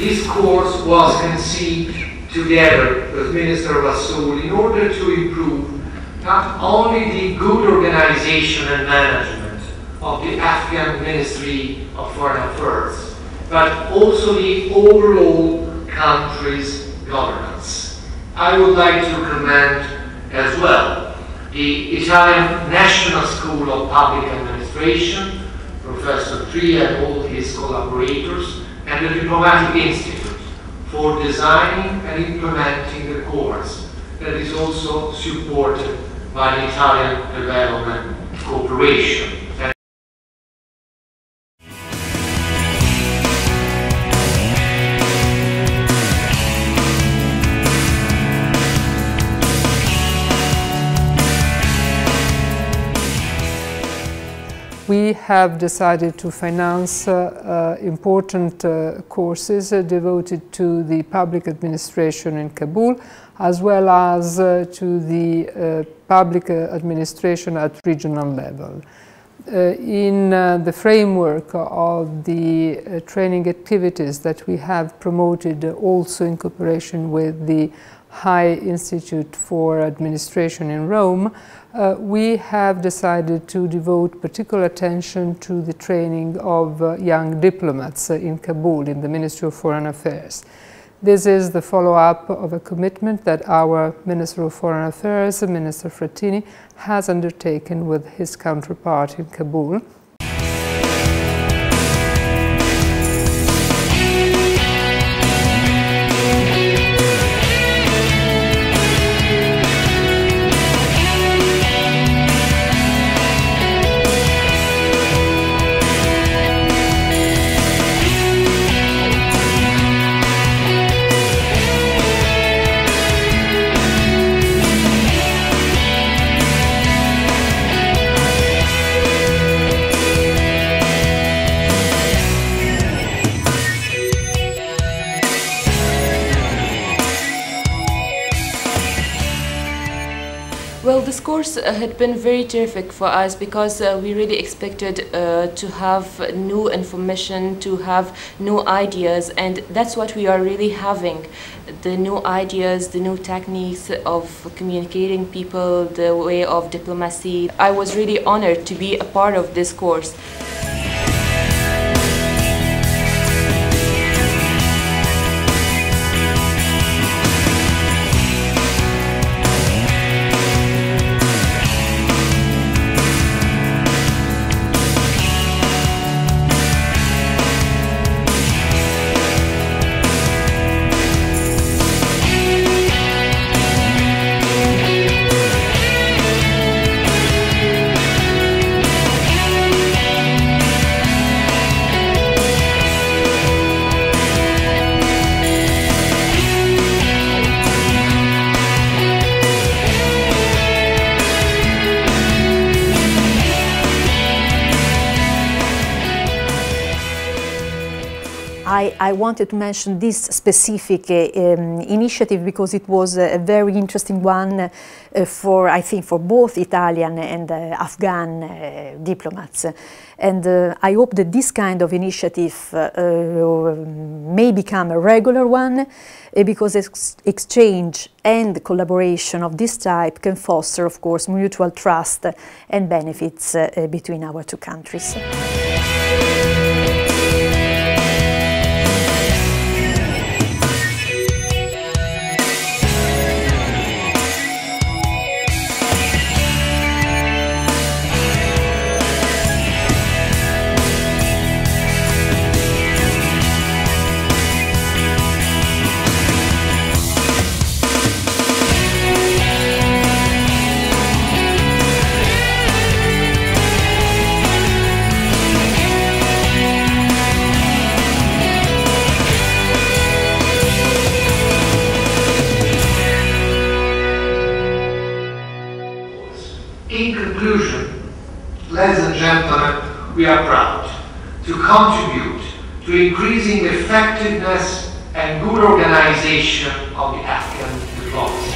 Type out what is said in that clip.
This course was conceived together with Minister Rasool in order to improve not only the good organization and management of the Afghan Ministry of Foreign Affairs, but also the overall country's governance. I would like to commend as well the Italian National School of Public Administration, Professor Tria and all his collaborators, and the Diplomatic Institute for designing and implementing the course that is also supported by the Italian Development Cooperation. We have decided to finance uh, uh, important uh, courses uh, devoted to the public administration in Kabul, as well as uh, to the uh, public administration at regional level. in the framework of the training activities that we have promoted also in cooperation with the High Institute for Administration in Rome, uh, we have decided to devote particular attention to the training of uh, young diplomats uh, in Kabul in the Ministry of Foreign Affairs. This is the follow-up of a commitment that our Minister of Foreign Affairs, Minister Frattini, has undertaken with his counterpart in Kabul. This course uh, had been very terrific for us because uh, we really expected uh, to have new information, to have new ideas, and that's what we are really having. The new ideas, the new techniques of communicating people, the way of diplomacy. I was really honored to be a part of this course. I, I, wanted to mention this specific uh, um, initiative because it was a very interesting one uh, for, I think, for both Italian and uh, Afghan diplomats. And I hope that this kind of initiative may become a regular one because ex exchange and collaboration of this type can foster, of course, mutual trust and benefits between our two countries. In conclusion, ladies and gentlemen, we are proud to contribute to increasing the effectiveness and good organization of the Afghan diplomacy.